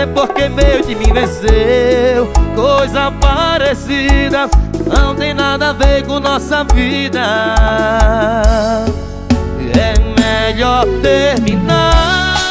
é porque meio de mim venceu. Coisa parecida não tem nada a ver com nossa vida. É melhor terminar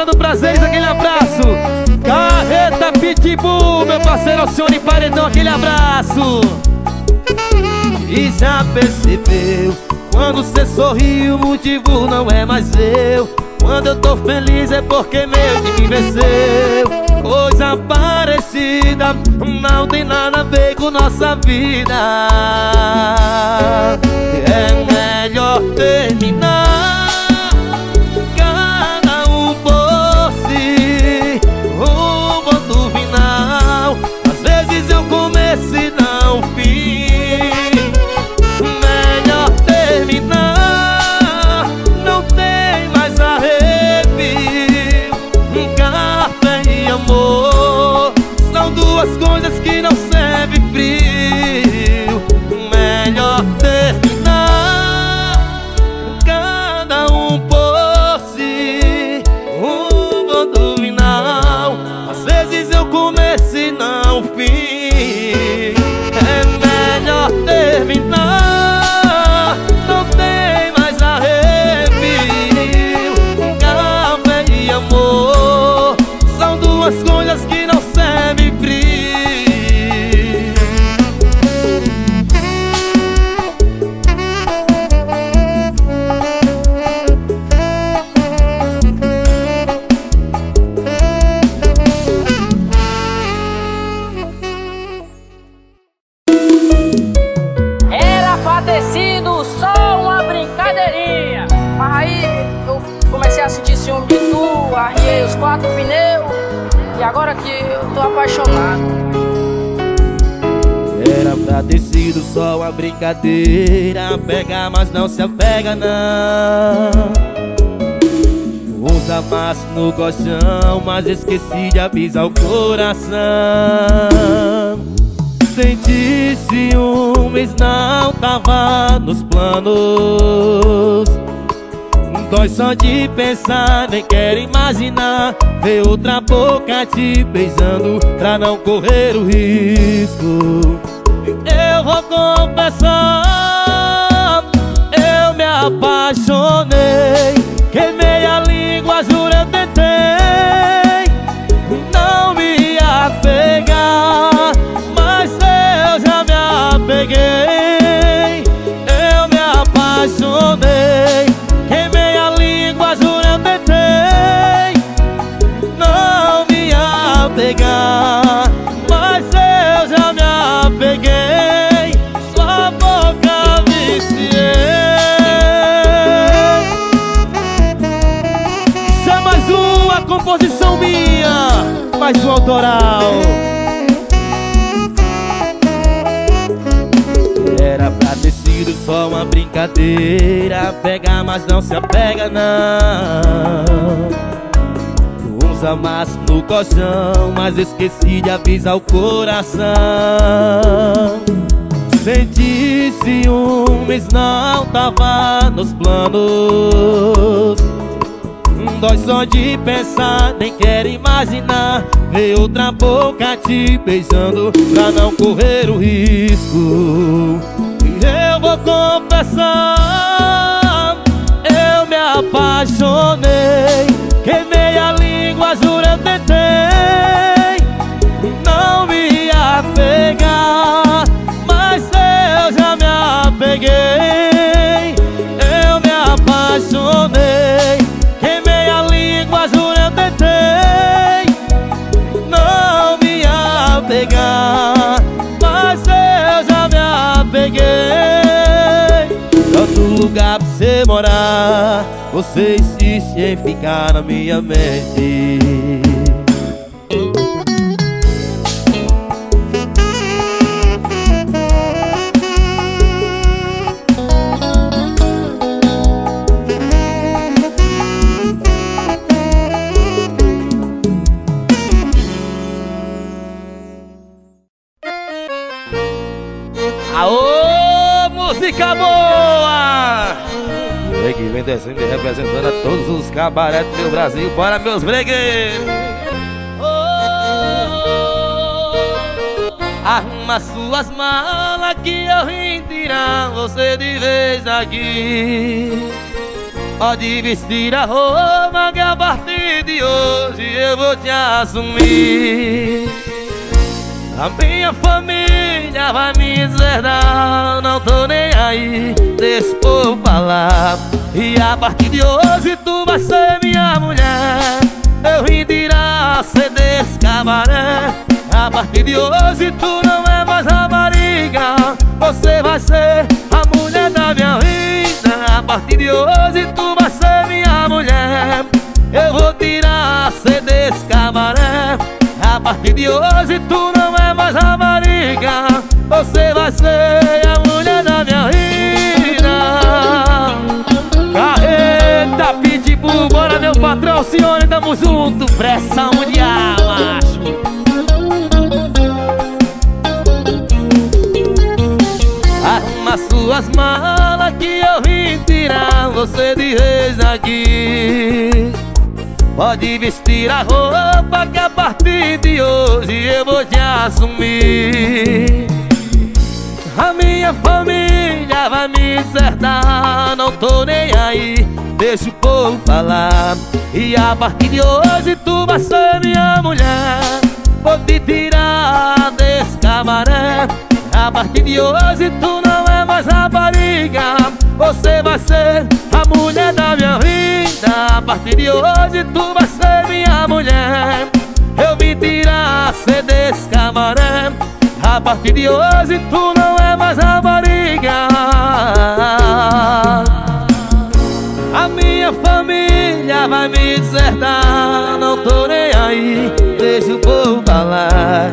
Fernando Prazeres, aquele abraço. Carreta Pitbull, meu parceiro Alcione Paredão, aquele abraço. E já percebeu Quando cê sorri o motivo não é mais eu Quando eu tô feliz é porque meu time venceu. Coisa parecida não tem nada a ver com nossa vida. É melhor terminar Mas esqueci de avisar o coração. Senti ciúmes, não tava nos planos. Dói só de pensar, nem quero imaginar Ver outra boca te beijando Pra não correr o risco. Eu vou confessar Eu me apaixonei Queimei Autoral Era pra ter sido só uma brincadeira. Pega, mas não se apega não. Usa massa no colchão Mas esqueci de avisar o coração. Senti ciúmes, não tava nos planos Dói só de pensar, nem quero imaginar Ver outra boca te beijando Pra não correr o risco. E eu vou confessar Eu me apaixonei Queimei a língua, juro eu tentei lugar pra você morar. Você insiste em ficar na minha mente cabaretes do meu Brasil para meus bregueiros. Oh, arruma suas malas que eu vim tirar você de vez aqui. Pode vestir a roupa que a partir de hoje eu vou te assumir. A minha família vai me deserdar Não tô nem aí, o povo falar E a partir de hoje tu vai ser minha mulher. Eu vim tirar você desse cabaré. A partir de hoje tu não é mais rapariga Você vai ser a mulher da minha vida. A partir de hoje tu vai ser minha mulher. Eu vou tirar você desse cabaré. A partir de hoje tu não é mais a mariga Você vai ser a mulher patrão, senhor, tamo junto. Pressão mundial, macho. Arruma suas malas que eu vim tirar você de vez aqui. Pode vestir a roupa que a partir de hoje eu vou te assumir. A minha família vai me cercar, não tô nem aí Deixa o povo falar E a partir de hoje tu vai ser minha mulher. Vou te tirar desse cabaré. A partir de hoje tu não é mais rapariga Você vai ser a mulher da minha vida. A partir de hoje tu vai ser minha mulher. Eu vim tirar você desse camaré A partir de hoje tu não é mais rapariga vai me desertar Não tô nem aí, deixa o povo falar.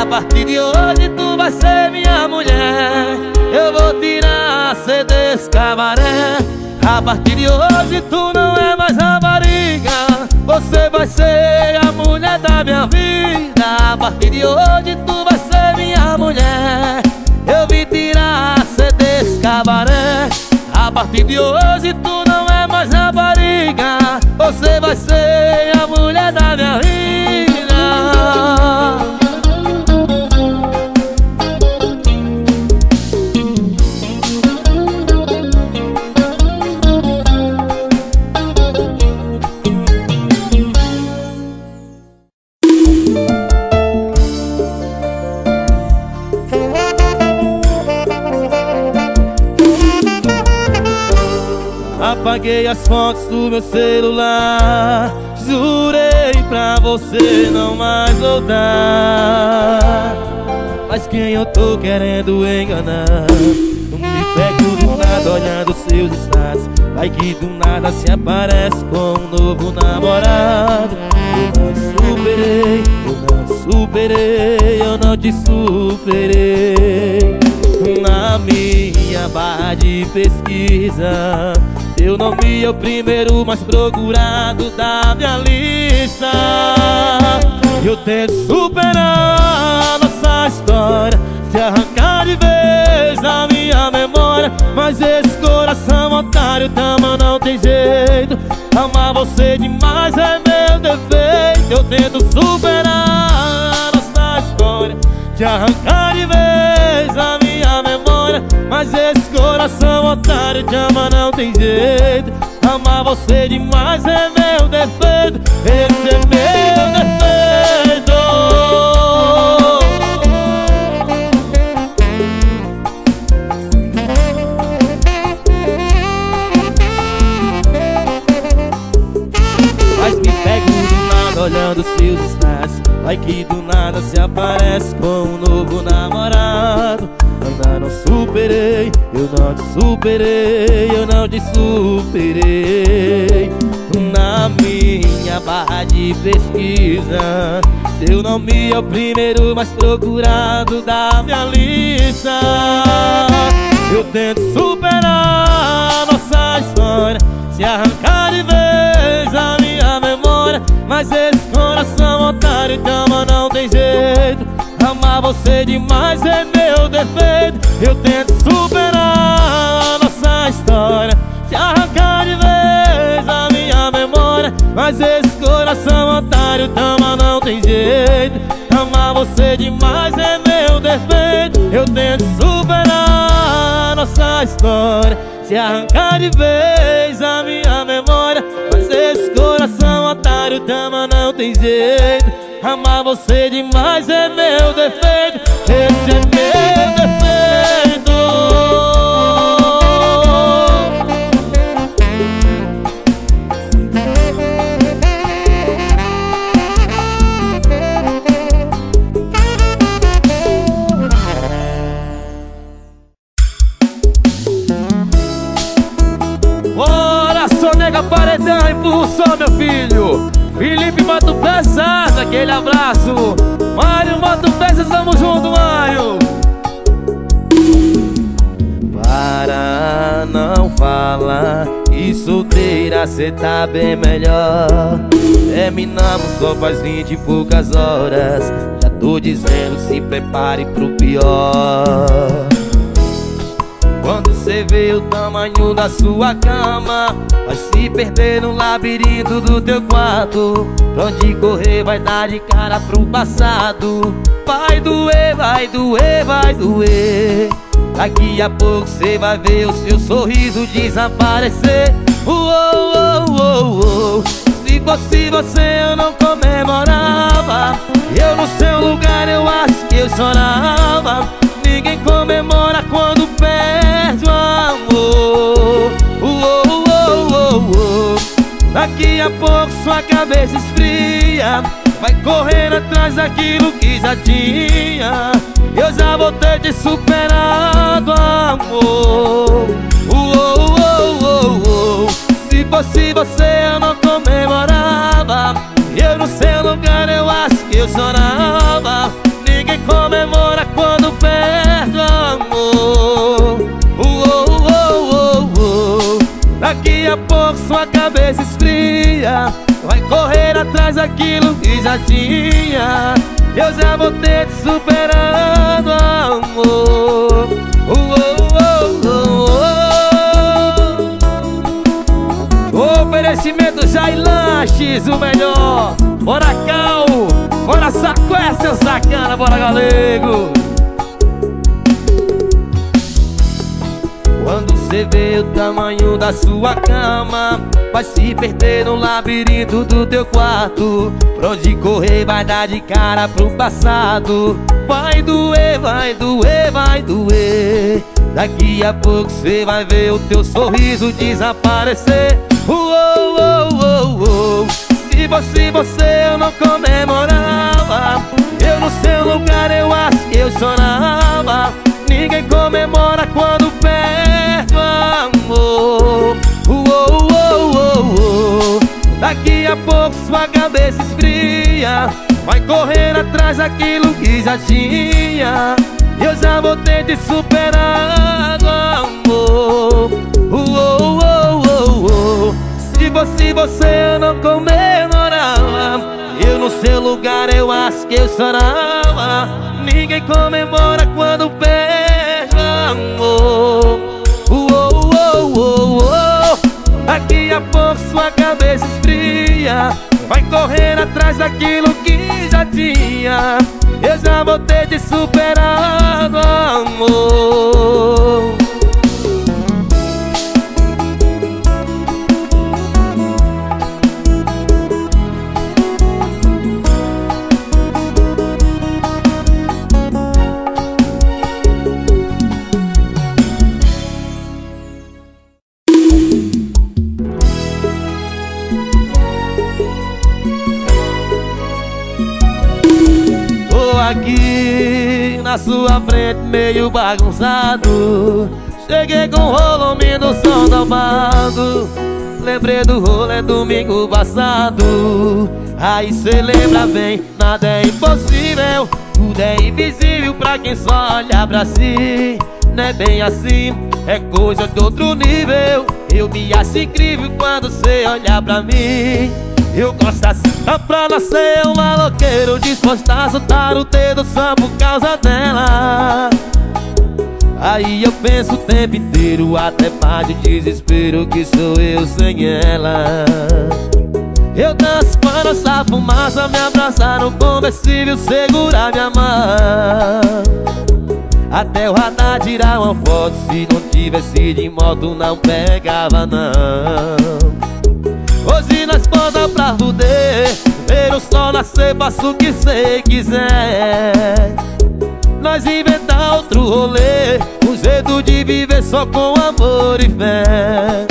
A partir de hoje tu vai ser minha mulher. Eu vou tirar você desse camaré a partir de hoje tu não é mais rapariga Você vai ser a mulher da minha vida. A partir de hoje tu vai ser minha mulher. Eu vim tirar você desse cabaré. A partir de hoje tu não é mais rapariga Você vai ser a mulher da minha vida Apaguei as fotos do meu celular. Jurei pra você não mais voltar. Mas quem eu tô querendo enganar? Não me pego do nada olhando seus status. Vai que do nada se aparece com um novo namorado. Eu não te superei, eu não te superei Eu não te superei. Na minha barra de pesquisa teu nome é o primeiro mais procurado da minha lista. Eu tento superar nossa história Se arrancar de vez da minha memória. Mas esse coração otário tama não tem jeito. Amar você demais é meu defeito. Eu tento superar nossa história Se arrancar de vez da minha memória. Mas esse coração otário te ama tem jeito. Amar você demais é meu defeito. Esse é meu defeito. Mas me pego do nada olhando seus status Vai que do nada se aparece com um novo namorado superei, eu não te superei, eu não te superei. Na minha barra de pesquisa Teu nome é o primeiro mais procurado da minha lista. Eu tento superar nossa história Se arrancar de vez a minha memória Mas esse coração otário então não tem jeito Amar você demais é meu defeito. Eu tento superar nossa história. Se arrancar de vez a minha memória. Mas esse coração otário tama não tem jeito. Amar você demais é meu defeito. Eu tento superar nossa história. Se arrancar de vez a minha memória. Mas esse coração otário tama não tem jeito Amar você demais é meu defeito só faz vinte e poucas horas. Já tô dizendo, se prepare pro pior. Quando cê vê o tamanho da sua cama Vai se perder no labirinto do teu quarto. Pra onde correr vai dar de cara pro passado. Vai doer, vai doer, vai doer. Daqui a pouco cê vai ver o seu sorriso desaparecer. Uou, uou, uou, uou. Se fosse você eu não comemorava Eu no seu lugar eu acho que eu chorava Ninguém comemora quando perde o amor uou, uou, uou. Daqui a pouco sua cabeça esfria Vai correndo atrás daquilo que já tinha Eu já vou ter te superado, amor. Se fosse você eu não eu chorava. Ninguém comemora quando perde o amor. Uou, uou, uou, uou. Daqui a pouco sua cabeça esfria. Vai correr atrás daquilo que já tinha. Eu já vou ter te amor. Uou, uou, uou. Oferecimento Jai Lanches, o melhor Bora Cal, bora Sacué, seu sacana, bora galego! Quando cê vê o tamanho da sua cama Vai se perder no labirinto do teu quarto. Pra onde correr vai dar de cara pro passado. Vai doer, vai doer, vai doer. Daqui a pouco cê vai ver o teu sorriso desaparecer. Uou Se fosse você eu não comemorava. Eu no seu lugar eu acho que eu chorava. Ninguém comemora quando perde o amor. Uou, uou, uou, uou. Daqui a pouco sua cabeça esfria. Vai correr atrás daquilo que já tinha. Eu já vou ter te superado, amor Se você não comemorava Eu no seu lugar eu acho que eu chorava. Ninguém comemora quando perde amor. Uou, uou, uou, uou. Daqui a pouco sua cabeça esfria. Vai correr atrás daquilo que já tinha. Eu já vou ter te superado, amor na sua frente meio bagunçado. Cheguei com o volume do som da Lembrei do rolê domingo passado. Aí cê lembra bem, nada é impossível. Tudo é invisível pra quem só olha pra si. Não é bem assim, é coisa de outro nível. Eu me acho incrível quando cê olha pra mim eu gosto assim. Dá pra nascer um maloqueiro Disposto a soltar o dedo só por causa dela. Aí eu penso o tempo inteiro Até bate desespero que sou eu sem ela. Eu danço quando essa fumaça Me abraçar no conversível Segurar minha mão. Até o radar tirar uma foto Se não tivesse de moto não pegava não. Hoje nós bota pra fuder Ver o sol nascer, faça o que cê quiser. Nós inventar outro rolê Um jeito de viver só com amor e fé.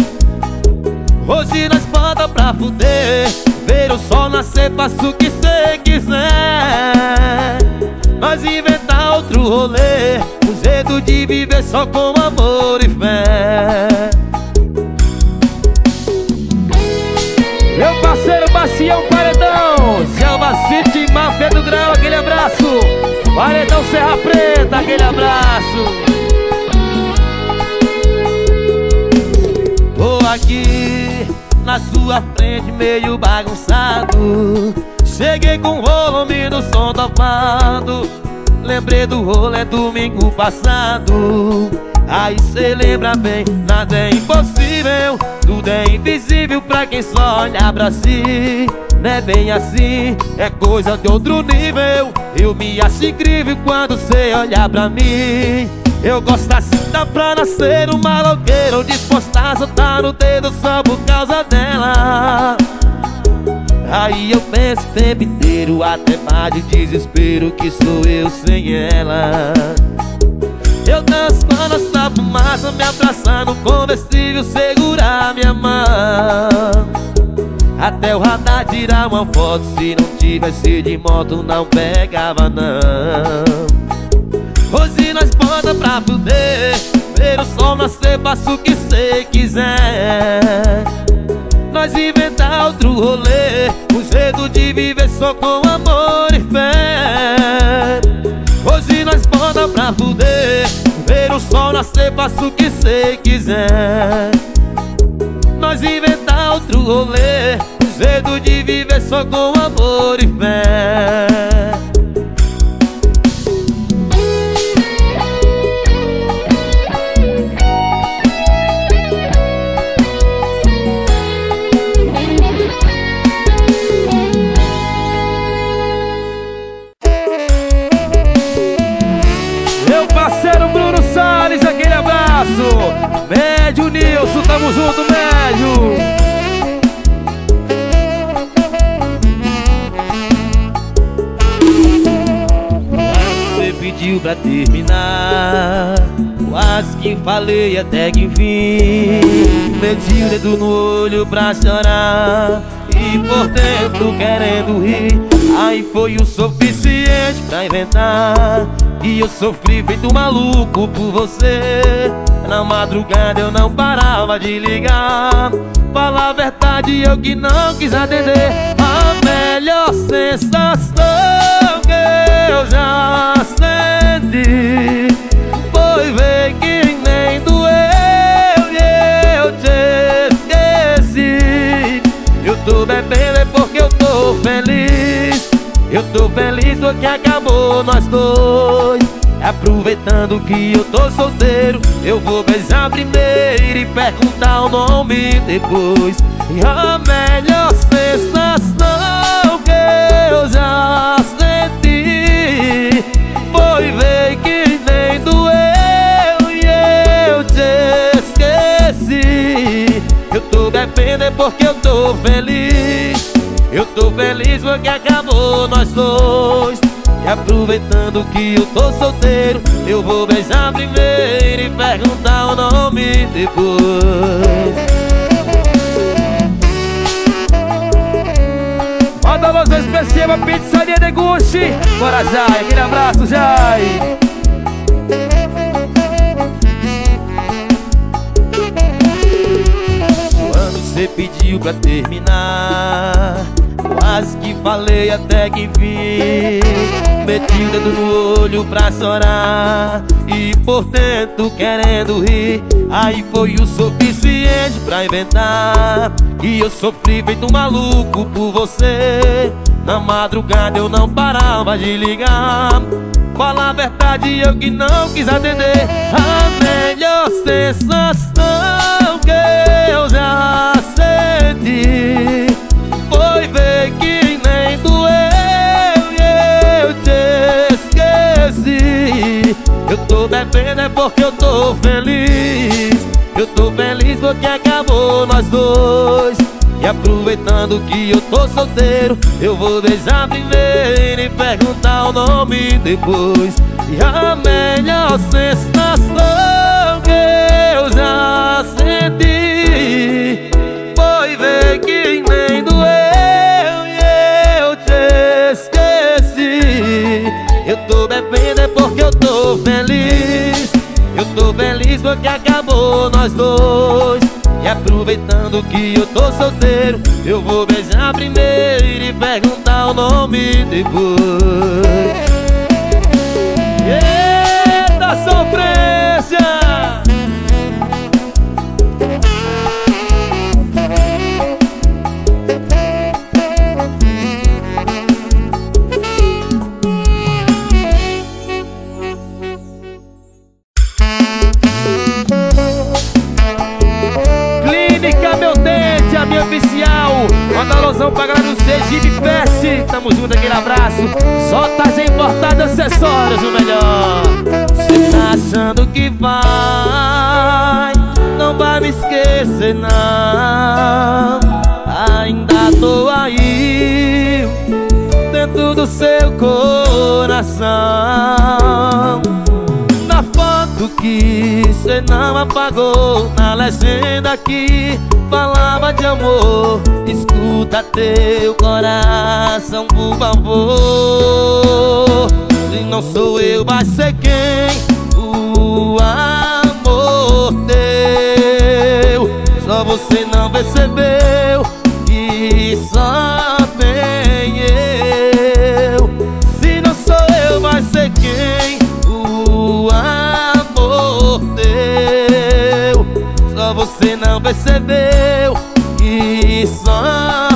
Hoje nós bota pra fuder Ver o sol nascer, faça o que cê quiser. Nós inventar outro rolê Um jeito de viver só com amor e fé Grau, aquele abraço. Paredão Serra Preta, aquele abraço. Tô aqui na sua frente meio bagunçado. Cheguei com o volume do som topado Lembrei do rolê domingo passado Aí cê lembra bem, nada é impossível. Tudo é invisível pra quem só olha pra si. Não é bem assim, é coisa de outro nível. Eu me acho incrível quando cê olha pra mim. Eu gosto assim, dá pra nascer um maloqueiro Disposto a soltar o dedo só por causa dela. Aí eu penso o tempo inteiro Até mais de desespero que sou eu sem ela quando essa fumaça me abraçar no conversível Segurar minha mão. Até o radar tirar uma foto Se não tivesse de moto não pegava não. Hoje nós bota pra fuder Ver o sol nascer, faça o que cê quiser. Nós inventar outro rolê Um jeito de viver só com amor e fé. Hoje nós bota pra fuder Ver o sol nascer, faça o que cê quiser. Nós inventar outro rolê Um de viver só com amor e fé tamo junto, Médio. Você pediu pra terminar. Quase que falei até que enfim Meti o dedo no olho pra chorar. E por dentro querendo rir. Aí foi o suficiente pra inventar E eu sofri feito maluco por você na madrugada eu não parava de ligar. Falar a verdade eu que não quis atender. A melhor sensação que eu já senti Foi ver que nem doeu e eu te esqueci. Eu tô bebendo é porque eu tô feliz. Eu tô feliz porque acabou nós dois Aproveitando que eu tô solteiro Eu vou beijar primeiro e perguntar o nome depois. E a melhor sensação que eu já senti Foi ver que nem doeu e eu te esqueci. Eu tô bebendo é porque eu tô feliz. Eu tô feliz porque acabou nós dois aproveitando que eu tô solteiro Eu vou beijar primeiro e perguntar o nome depois. Manda a luz especial pra pizzaria de Gucci. Bora Jai, aquele abraço Jai. Quando você pediu pra terminar Que falei até que vi. Meti o dedo no olho pra chorar E por dentro querendo rir. Aí foi o suficiente pra inventar E eu sofri feito um maluco por você. Na madrugada eu não parava de ligar. Fala a verdade, eu que não quis atender. A melhor sensação que eu já senti tô bebendo é porque eu tô feliz. Eu tô feliz porque acabou nós dois. E aproveitando que eu tô solteiro Eu vou beijar primeiro e perguntar o nome depois. E a melhor sensação que eu já senti é porque eu tô feliz. Eu tô feliz porque acabou nós dois. E aproveitando que eu tô solteiro Eu vou beijar primeiro e perguntar o nome depois que falava de amor Escuta teu coração, por favor Se não sou eu, vai ser quem? Percebeu Que só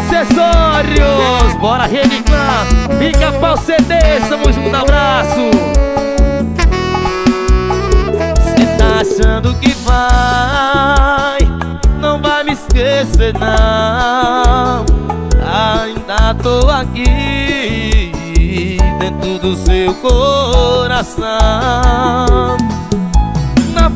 acessórios. Bora Clã, Fica pau CD, estamos junto, abraço. Cê tá achando que vai? Não vai me esquecer não Dentro do seu coração.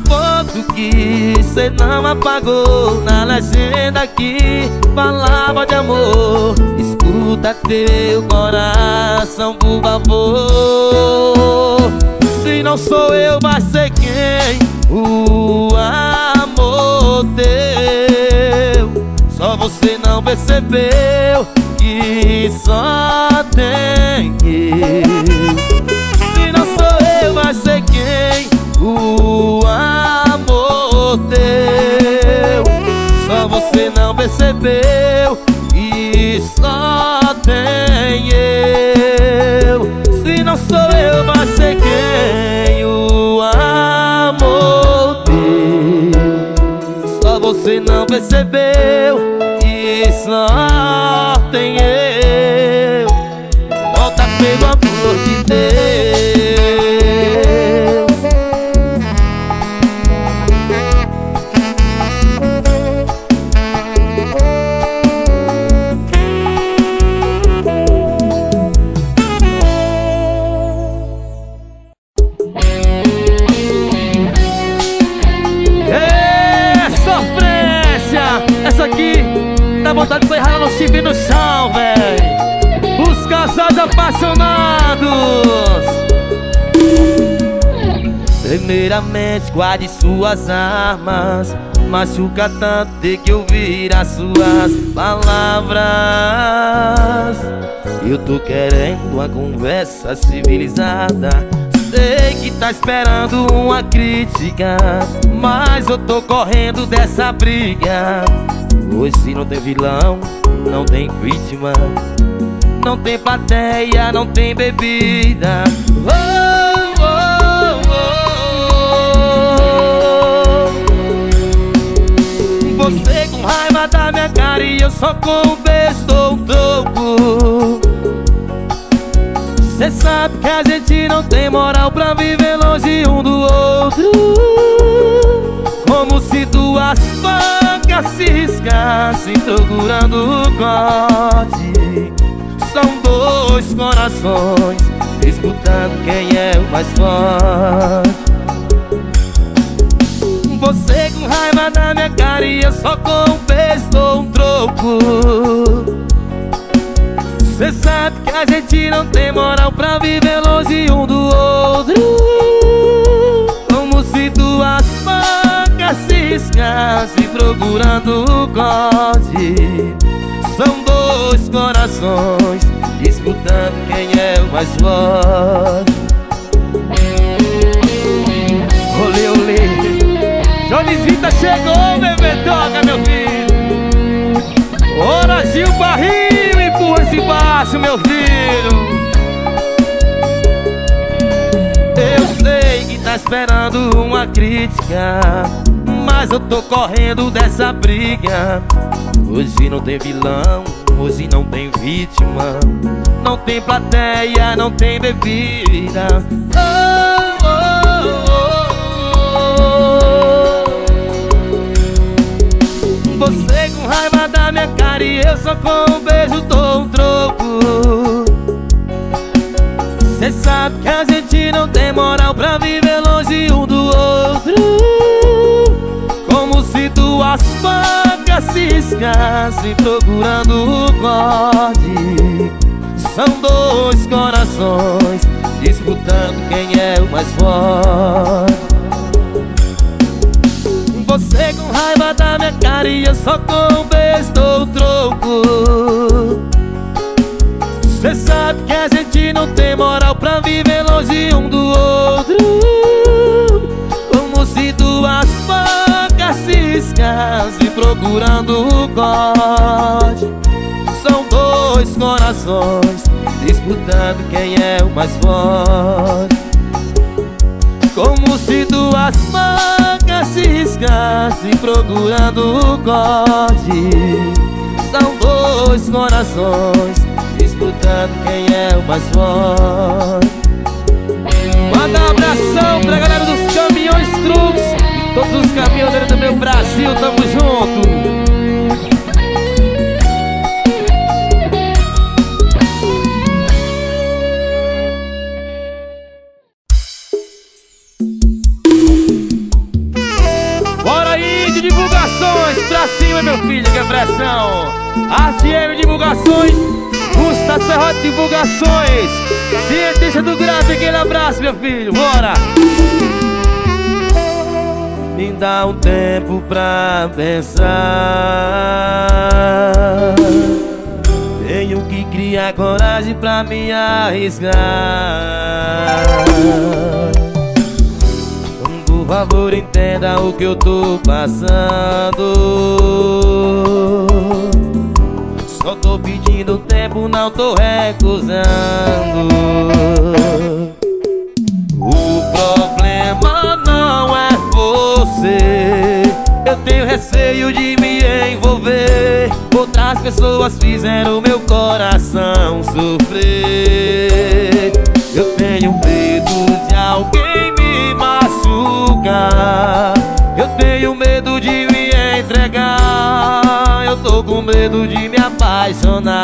Foto que cê não apagou Na legenda que falava de amor. Escuta teu coração, por favor. Se não sou eu, vai ser quem? O amor teu. Só você não percebeu Só tem eu Se não sou eu, vai ser quem? O amor teu Só você não percebeu E só tem eu Se não sou eu, vai ser quem? O amor teu Só você não percebeu E só tem eu no chão, véi Os casais apaixonados! Primeiramente guarde suas armas. Machuca tanto ter que ouvir as suas palavras. Eu tô querendo uma conversa civilizada. Sei que tá esperando uma crítica Mas eu tô correndo dessa briga. Hoje não tem vilão, não tem vítima Não tem plateia, não tem bebida. Oh, oh, oh, Você com raiva da minha cara e eu só com um beijo dou um troco Cê sabe que a gente não tem moral pra viver longe um do outro. Como se duas facas se riscassem procurando o corte. São dois corações disputando quem é o mais forte. Você com raiva na minha cara e eu só com um beijo dou um troco. Cê sabe que a gente não tem moral pra viver longe um do outro. Como se duas facas se procurando o corte São dois corações disputando quem é o mais forte. Olê, olê. Jones Vita chegou, bebê, toca meu filho. Ora, Gil Barrinho esse baixo, meu filho. Eu sei que tá esperando uma crítica Mas eu tô correndo dessa briga. Hoje não tem vilão, hoje não tem vítima. Não tem plateia, não tem bebida. Oh, oh, oh, Você com raiva da minha cara e eu só com um beijo dou um troco. Cê sabe que a gente não tem moral pra viver longe um do outro duas facas se escassem procurando o corte São dois corações disputando quem é o mais forte. Você com raiva da minha cara e eu só com um beijo dou troco. Cê sabe que a gente não tem moral pra viver longe um do outro se escassem procurando o corte São dois corações disputando quem é o mais forte. Como se duas facas se escassem procurando o corte São dois corações disputando quem é o mais forte. Manda um abração pra galera dos caminhões truques. E todos os caminhoneiros do meu Brasil, tamo junto. Meu filho, que é pressão. ATM Divulgações Gusta Serrote Divulgações. Cientista do grave, aquele abraço, meu filho, bora! Me dá um tempo pra pensar. Tenho que criar coragem pra me arriscar. Por favor entenda o que eu tô passando. Só tô pedindo tempo, não tô recusando Eu tenho receio de me envolver. Outras pessoas fizeram meu coração sofrer. Eu tenho medo de alguém eu tenho medo de me entregar. Eu tô com medo de me apaixonar.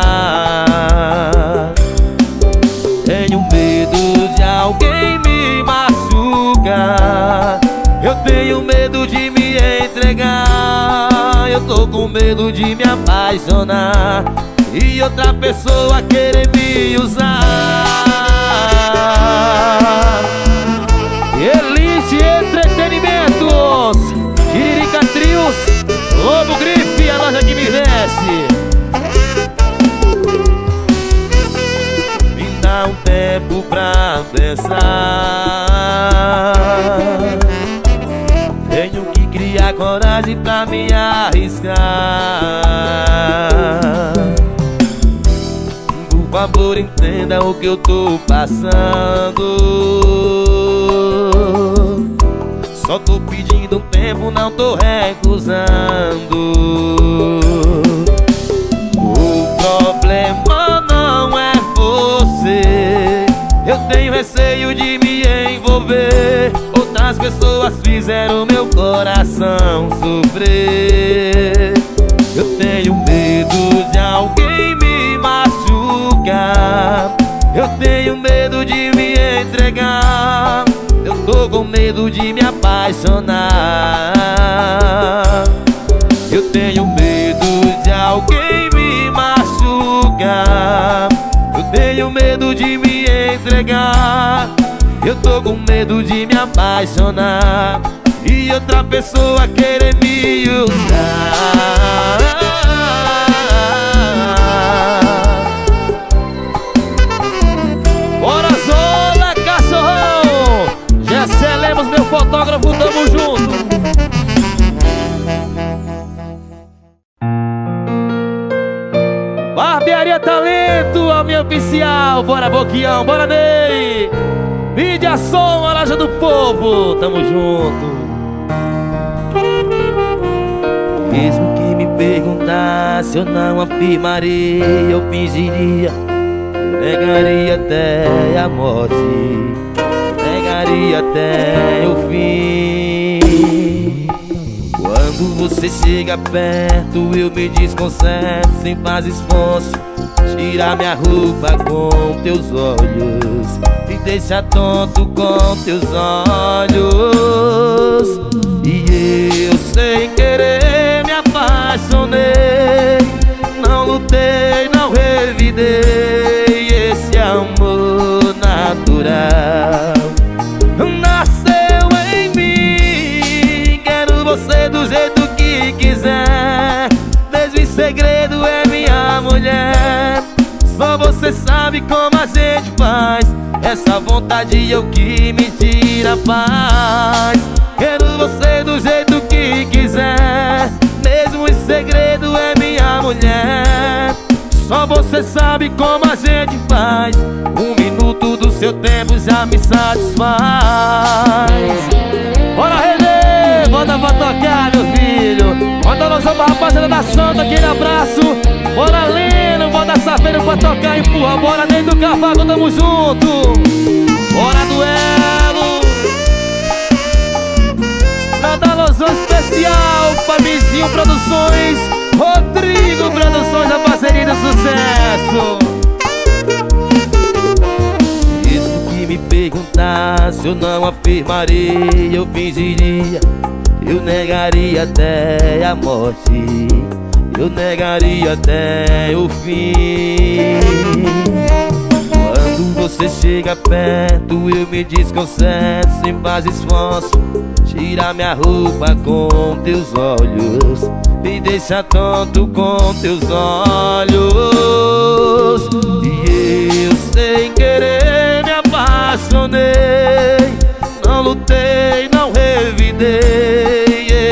Tenho medo de alguém me machucar eu tenho medo de me entregar. Eu tô com medo de me apaixonar. E outra pessoa querer me usar. Elite Entretenimentos. Tiririca Trios Lobo Grife, a loja que me veste Me dá um tempo pra pensar coragem pra me arriscar. Por favor entenda o que eu tô passando. Só tô pedindo um tempo, não tô recusando. O problema não é você. Eu tenho receio de me envolver coração sofrer. Eu tenho medo de alguém me machucar. Eu tenho medo de me entregar. Eu tô com medo de me apaixonar. Eu tenho medo de alguém me machucar. Eu tenho medo de me entregar. Eu tô com medo de me apaixonar E outra pessoa querer me usar Bora Zola, cachorrão! Gessé Lemos, meu fotógrafo, tamo junto! Barbearia Talento, a minha oficial. Bora, Boquião, bora Ney. Mídia Som, a loja do povo. Tamo junto. Mesmo que me perguntasse, eu não afirmaria, eu fingiria. Negaria até a morte, negaria até o fim. Quando você chega perto, eu me desconcentro sem fazer esforço. Tira minha roupa com teus olhos, me deixa tonto com teus olhos. E eu sem querer me apaixonei, não lutei, não revidei esse amor natural. Nasceu em mim, quero você do jeito que quiser. Desde segredo sabe como a gente faz. Essa vontade é o que me tira a paz. Quero você do jeito que quiser. Mesmo em segredo é minha mulher. Só você sabe como a gente faz. Um minuto do seu tempo já me satisfaz. Bora, Renê! Bota pra tocar, meu filho. Manda nós uma rapaziada da Santa, aquele abraço. Bora, Leno, bota safeiro pra tocar, empurra. Bora dentro do cavaco, tamo junto. Bora, duelo. Nada alusão especial, Famizinho Produções, Rodrigo Produções, a parceria do sucesso. Me perguntasse, eu não afirmaria, eu fingiria, eu negaria até a morte, eu negaria até o fim. Quando você chega perto, eu me desconcentro sem fazer esforço. Tira minha roupa com teus olhos, me deixa tonto com teus olhos. E eu sem querer me apaixonei, não lutei,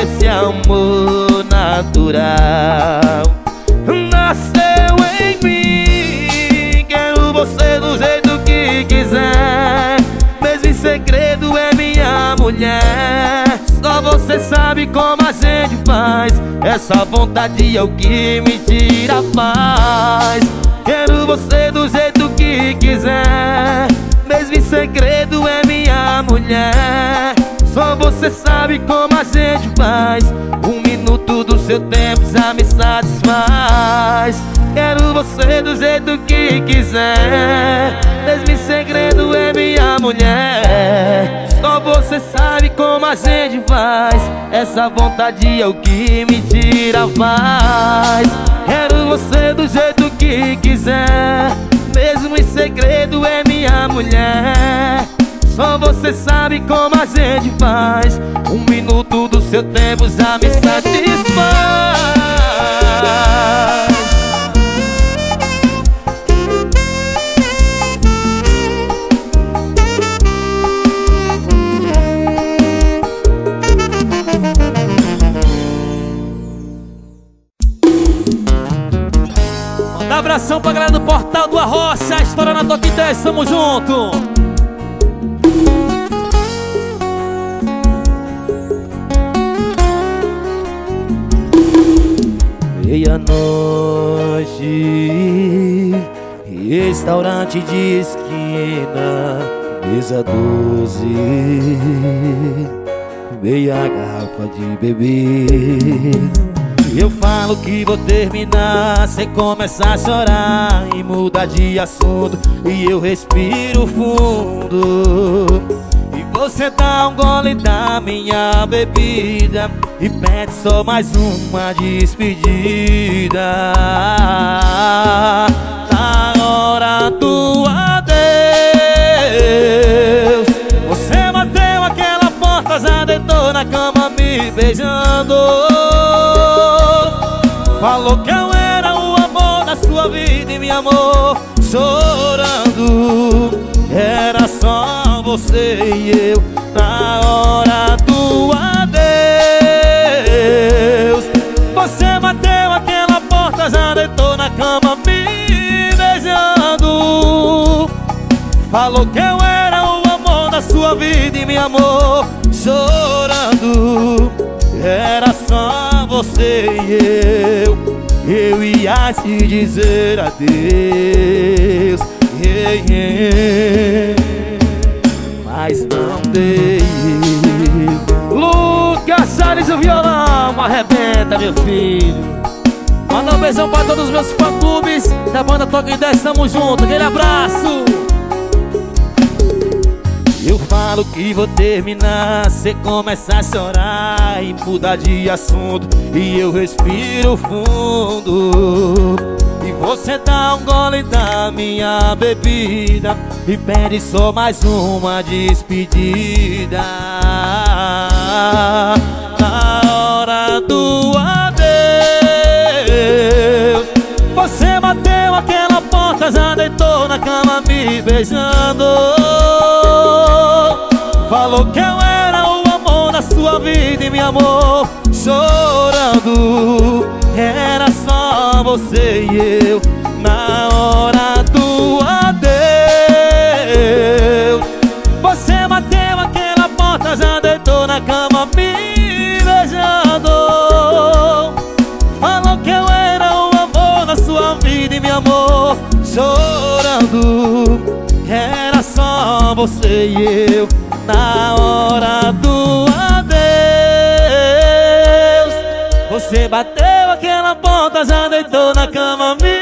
esse amor natural. Nasceu em mim, quero você do jeito que quiser. Mesmo em segredo é minha mulher. Só você sabe como a gente faz. Essa vontade é o que me tira a paz. Quero você do jeito que quiser. Mesmo em segredo é minha mulher. Você sabe como a gente faz. Um minuto do seu tempo já me satisfaz. Quero você do jeito que quiser. Mesmo em segredo é minha mulher. Só você sabe como a gente faz. Essa vontade é o que me tira paz. Quero você do jeito que quiser. Mesmo em segredo é minha mulher. Só você sabe como a gente faz Um minuto do seu tempo já me satisfaz Manda abração pra galera do Portal do Arrocha, estourando a top 10, tamo junto! Meia-noite, restaurante de esquina, mesa doze, meia garrafa de bebê. Eu falo que vou terminar Cê começa a chorar e muda de assunto E eu respiro fundo você dá um gole da minha bebida E pede só mais uma despedida. Na hora do adeus. Você bateu aquela porta, já deitou na cama me beijando. Falou que eu era o amor da sua vida e me amou chorando. Era só você e eu na hora do adeus. Você bateu aquela porta, já deitou na cama me beijando. Falou que eu era o amor da sua vida e me amou chorando. Era só você e eu. Eu ia te dizer adeus. Yeah, yeah. Dei Lucas Salles, o violão Arrebenta, meu filho. Manda um beijão pra todos os meus fã-clubes Da banda Toque 10, tamo junto Aquele abraço. Eu falo que vou terminar, cê começa a chorar e mudar de assunto. E eu respiro fundo. E você dá um gole da minha bebida E pede só mais uma despedida. Na hora do adeus Você bateu aquela porta, já deitou na cama me beijando. Falou que eu era o amor da sua vida e me amou chorando. Era só você e eu na hora na cama me beijando Falou que eu era o amor da sua vida e me amou chorando. Era só você e eu na hora do adeus. Você bateu aquela ponta, já deitou na cama me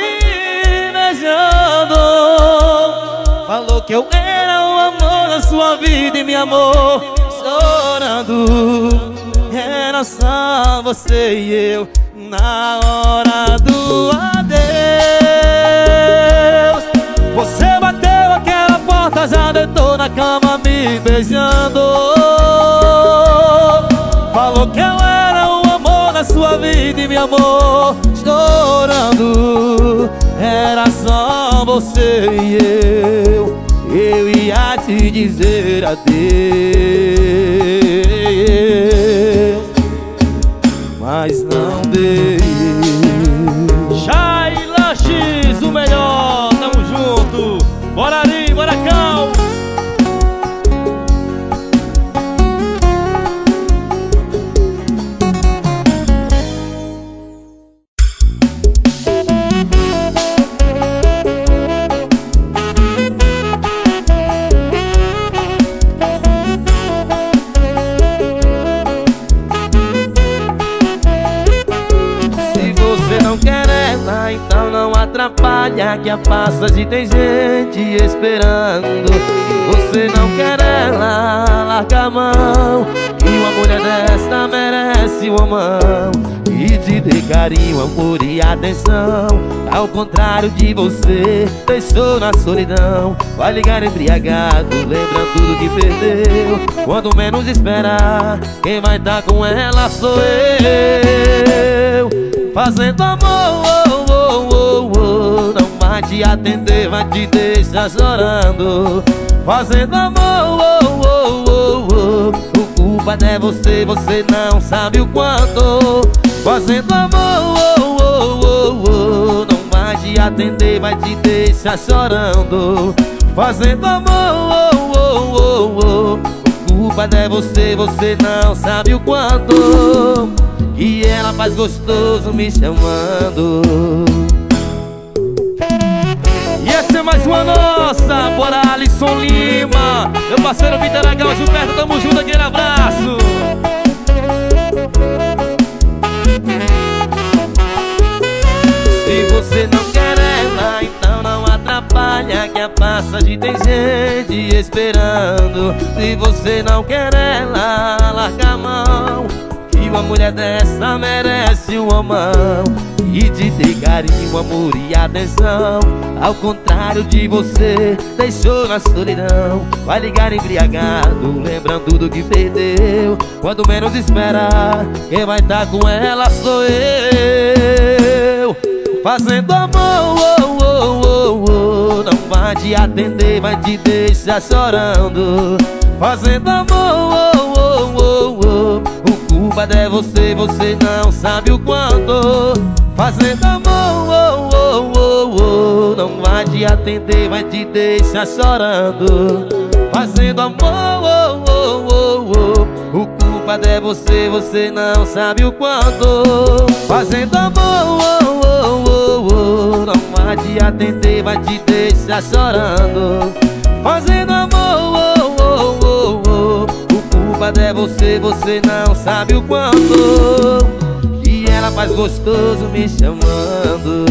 beijando. Falou que eu era sua vida e me amou chorando Era só você e eu na hora do adeus. Você bateu aquela porta, já deitou na cama me beijando. Falou que eu era o amor da sua vida e me amou chorando Era só você e eu Eu ia te dizer adeus Mas não dei. Shaila X, o melhor, tamo junto. Bora ali, atrapalha Que a passagem tem gente esperando. Você não quer ela, larga a mão. Que uma mulher desta merece uma mão. E te dê carinho, amor e atenção. Ao contrário de você, deixou na solidão. Vai ligar embriagado, lembra tudo que perdeu. Quando menos esperar, quem vai estar com ela sou eu. Fazendo amor, oh, oh, oh, te atender, vai te deixar chorando. Fazendo amor, oh, oh, oh, oh. o culpa é você, você não sabe o quanto. Fazendo amor, oh, oh, não vai te atender, vai te deixar chorando Fazendo amor, oh. culpa é você, você não sabe o quanto Que ela faz gostoso me chamando E mais uma nossa, bora Alisson Lima. Meu parceiro Vitor Aragão, Gilberto, tamo junto, aquele abraço. Se você não quer ela, então não atrapalha Que a passagem tem gente esperando. Se você não quer ela, larga a mão Que uma mulher dessa merece um amão E te dê carinho, amor e atenção Ao contrário de você, deixou na solidão. Vai ligar embriagado, lembrando do que perdeu. Quando menos esperar, quem vai estar tá com ela sou eu. Fazendo amor, oh, oh, oh, oh, Não vai te atender, vai te deixar chorando. Fazendo amor, oh, oh, oh, oh. O culpa é você, você não sabe o quanto Fazendo amor, oh, oh, oh, oh. Não vai te atender, vai te deixar chorando Fazendo amor, oh, oh, oh, oh. O culpa é você, você não sabe o quanto Fazendo amor, oh, oh, oh não vai te atender, vai te deixar chorando Fazendo amor, oh, oh, oh, oh. O culpa é você, você não sabe o quanto Faz gostoso me chamando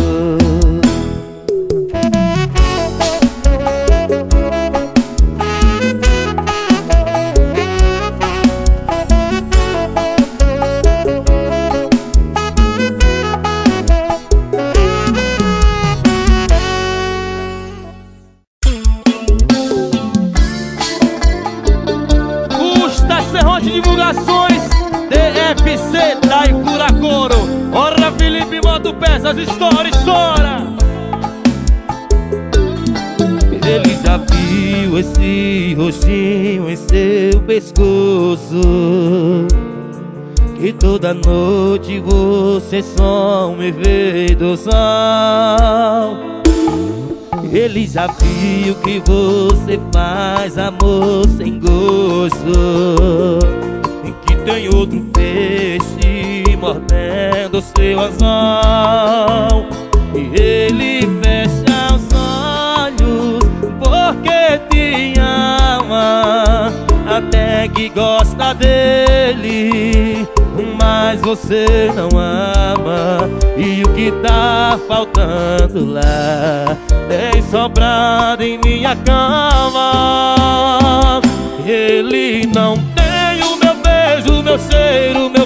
pescoço Que toda noite você só me vê do sol. Ele já viu que você faz amor sem gosto Que tem outro peixe mordendo seu anzol. E ele fecha os olhos porque te ama Até que gosta dele mas você não ama. E o que tá faltando lá Tem sobrado em minha cama. Ele não tem o meu beijo, meu cheiro, meu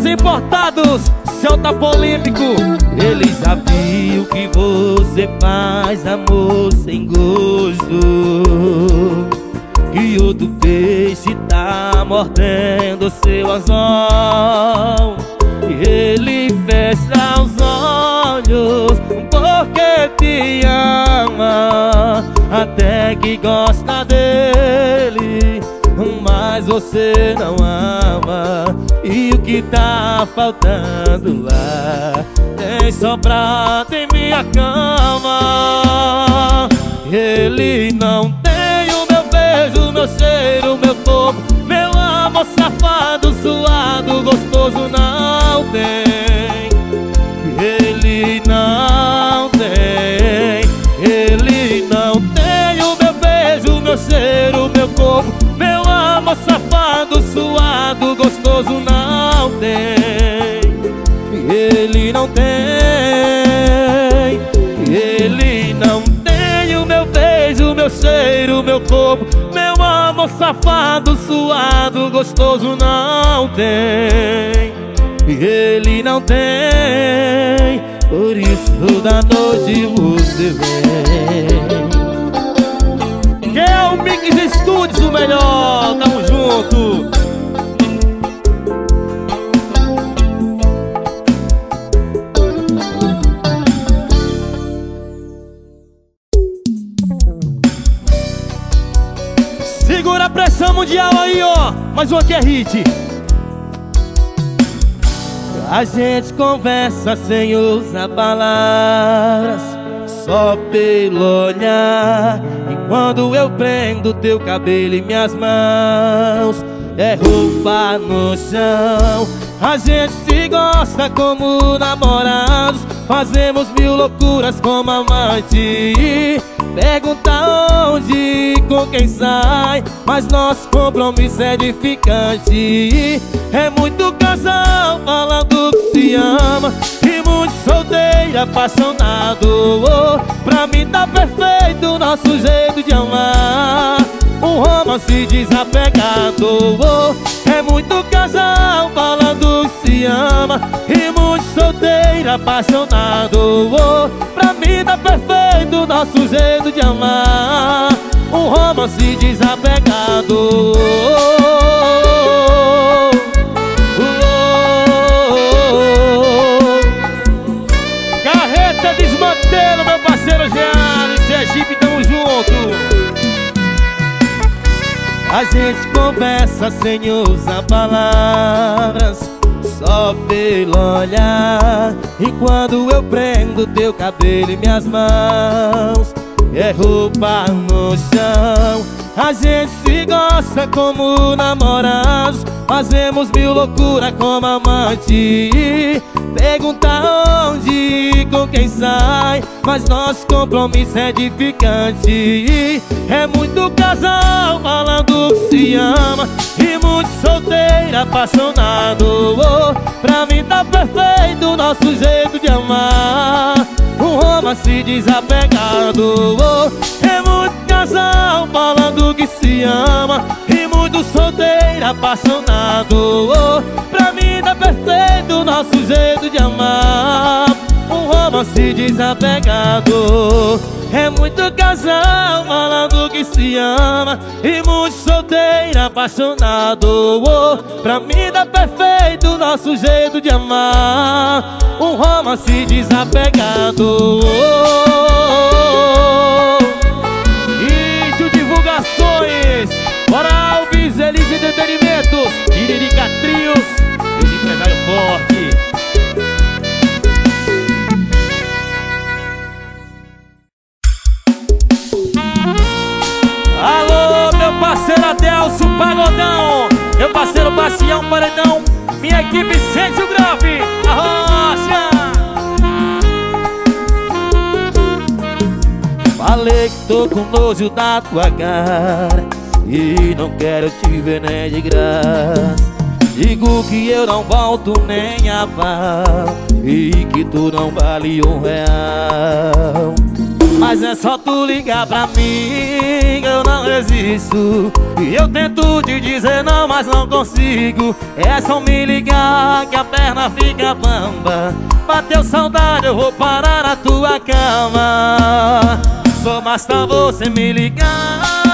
Jotas Importados, Celta Polímpico Ele já viu que você faz amor sem gosto Que outro peixe tá mordendo seu anzol. Ele fecha os olhos porque te ama. Até que gosta Mas você não ama. E o que tá faltando lá Tem sobrado em minha cama. Ele não tem o meu beijo, meu cheiro, meu corpo. Meu amor safado, suado, gostoso não tem Meu amor safado, suado, gostoso não tem. E ele não tem. Por isso da noite você vem. Que é o Mix Studios o melhor, tamo junto mundial aí, ó. Mais uma que é hit. A gente conversa sem usar palavras Só pelo olhar. E quando eu prendo teu cabelo em minhas mãos É roupa no chão A gente se gosta como namorados Fazemos mil loucuras como amante. Pergunta onde, com quem sai Mas nosso compromisso é edificante. É muito casal falando que se ama E muito solteiro, apaixonado. Pra mim tá perfeito o nosso jeito de amar Um romance desapegado oh, É muito casal falando se ama. E muito solteiro, apaixonado oh, Pra mim tá perfeito nosso jeito de amar. Um romance desapegado Carreta desmantelo, meu parceiro Jean Sergipe, tamo A gente conversa sem usar palavras Só pelo olhar. E quando eu prendo teu cabelo em minhas mãos É roupa no chão A gente se gosta como namorados Fazemos mil loucuras como amante. Pergunta onde, com quem sai Mas nosso compromisso é edificante. É muito casal falando que se ama E muito solteiro, apaixonado. Pra mim tá perfeito o nosso jeito de amar. Um romance desapegado. É muito casal falando que se ama E muito solteiro, apaixonado. Oh, Pra mim tá perfeito o nosso jeito de amar. Um romance desapegado. É muito casal falando que se ama E muito solteiro, apaixonado. Oh, Pra mim tá perfeito o nosso jeito de amar. Um romance desapegado. E Entretenimentos Tiririca Trios Esse empresário forte. Alô, meu parceiro Adelso Pagodão Meu parceiro Bacião Paredão Minha equipe sente o grave Arrocha Falei que tô com nojo da tua cara E não quero te ver nem de graça. Digo que eu não volto nem a pau E que tu não vale um real. Mas é só tu ligar pra mim Eu não resisto. E eu tento te dizer não, mas não consigo. É só me ligar que a perna fica bamba. Bateu saudade, eu vou parar na tua cama. Só basta você me ligar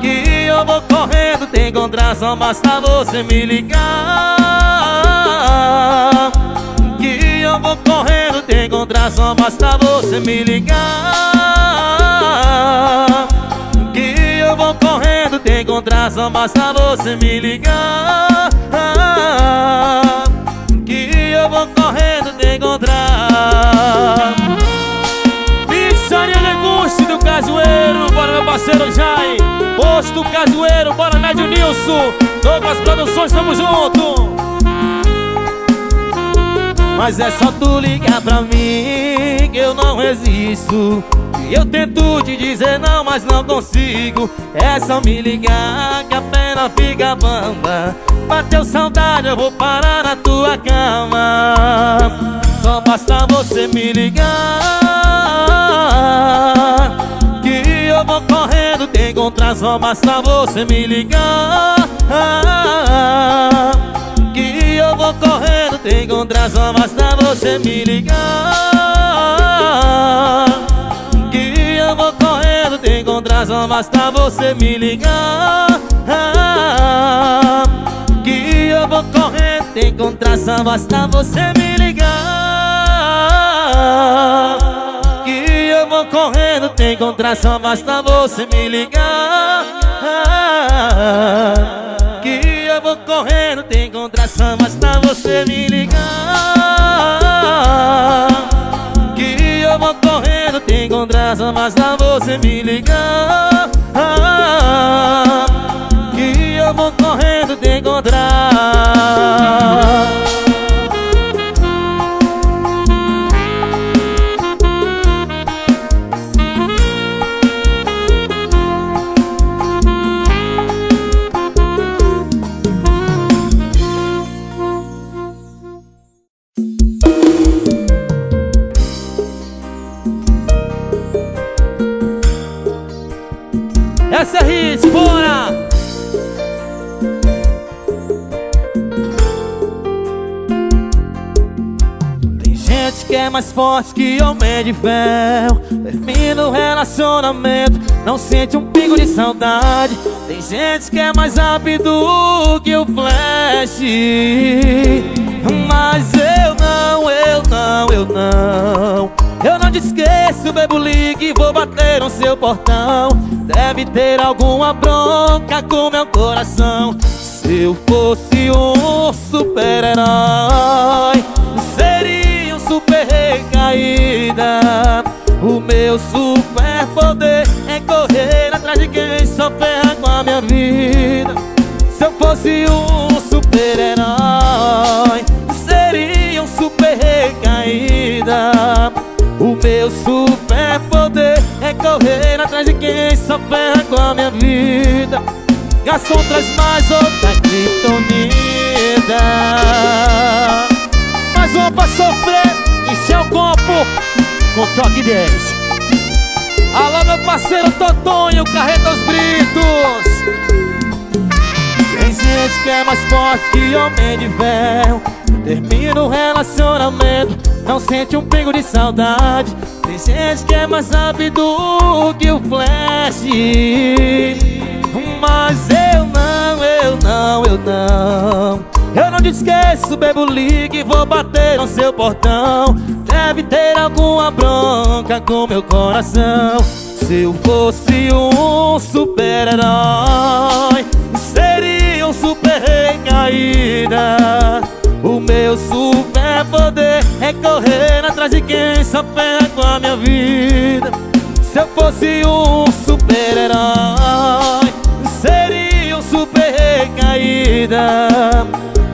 Que eu vou correndo te encontrar Só basta você me ligar. Que eu vou correndo te encontrar Só basta você me ligar. Que eu vou correndo te encontrar Só basta você me ligar. Que eu vou correndo te encontrar Cajueiro Bora meu parceiro Jai Posto Cajueiro, bora Nédio Nilson. Douglas Produções, tamo junto. Mas é só tu ligar pra mim que eu não resisto. Eu tento te dizer não, mas não consigo. É só me ligar que a pena fica bamba. Bateu saudade, eu vou parar na tua cama. Só basta você me ligar eu vou correndo te encontrar Só basta você me ligar. Eu vou correndo te encontrar Só basta você me ligar. Que eu vou correndo te encontrar Só basta você me ligar. Que eu vou correndo te encontrar Só basta você me ligar. Que vou correndo te encontrar Só basta você me ligar. Que eu vou correndo te encontrar Só basta você me ligar. Que eu vou correndo te encontrar Só basta você me ligar. Que eu vou correndo te encontrar mais forte que homem de ferro. Termina o relacionamento, não sente um pingo de saudade. Tem gente que é mais rápido que o flash. Mas eu não, eu não, eu não. Eu não te esqueço, bebo ligue e vou bater no seu portão. Deve ter alguma bronca com meu coração. Se eu fosse um super-herói recaída. O meu super poder é correr atrás de quem só ferra com a minha vida. Se eu fosse um super-herói Seria um super recaída O meu super poder é correr atrás de quem só ferra com a minha vida. Garçom traz mais outra criptonita Mais uma pra sofrer, encher o copo com toque 10 Alô meu parceiro Totonho, Carreta os Britos Tem gente que é mais forte que homem de ferro Termina o relacionamento, não sente um pingo de saudade. Tem gente que é mais rápido que o flash. Mas eu não, eu não, eu não Eu não te esqueço, bebo ligue vou bater no seu portão. Deve ter alguma bronca com meu coração. Se eu fosse um super-herói Seria um super recaída O meu super poder é correr atrás de quem só com a minha vida. Se eu fosse um super-herói Seria um super recaída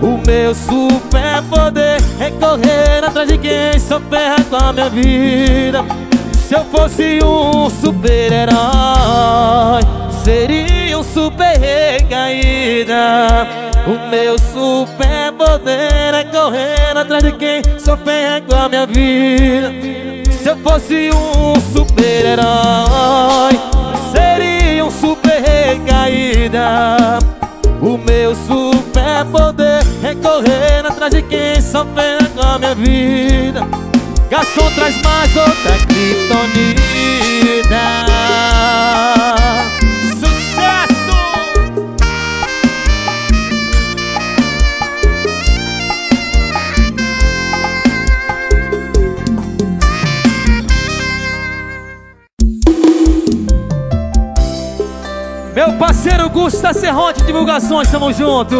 O meu super poder é correr atrás de quem só ferra com a minha vida. Se eu fosse um super-herói Seria um super recaída O meu super poder é correr atrás de quem só ferra com a minha vida. Se eu fosse um super-herói Seria um super recaída O meu super poder é correr atrás de quem só com a minha vida. Garçom traz mais outra criptonita Meu parceiro Gusta Serronte Divulgações, tamo junto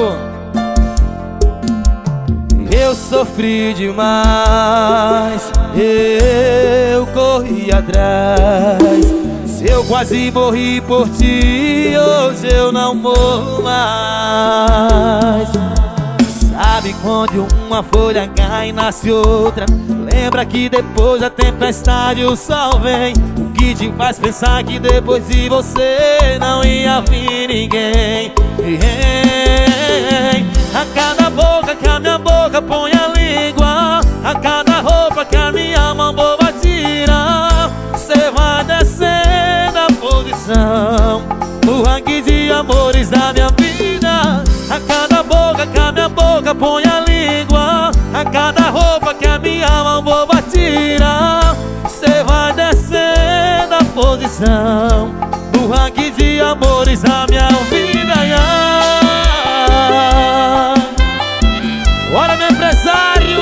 Eu sofri demais, eu corri atrás. Se eu quase morri por ti, hoje eu não morro mais. Sabe quando uma folha cai e nasce outra? Lembra que depois da tempestade o sol vem. Que te faz pensar que depois de você não ia vir ninguém? A cada boca que a minha boca põe a língua A cada roupa que a minha mão boba tira Cê vai descendo a posição O ranking de amores da minha vida A cada boca que a minha boca põe a língua A cada roupa que a minha mão boba amores da minha vida Bora meu empresário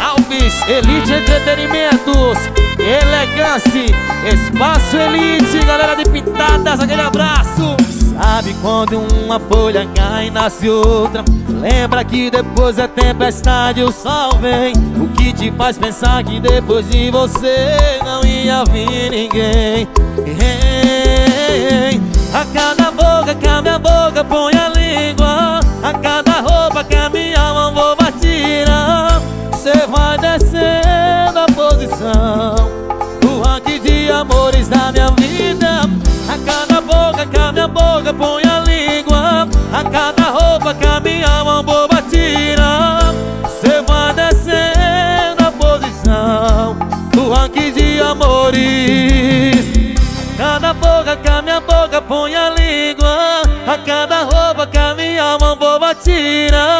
Alves Elite Entretenimentos Elegância Espaço Elite Galera de Pitadas Aquele abraço. Sabe quando uma folha cai e nasce outra? Lembra que depois é tempestade o sol vem. O que te faz pensar que depois de você não ia vir ninguém A cada boca que a minha boca põe a língua A cada roupa que a minha mão vou tira Cê vai descendo a posição Do ranking de amores da minha vida. A cada boca que a minha boca põe a língua A cada boba tira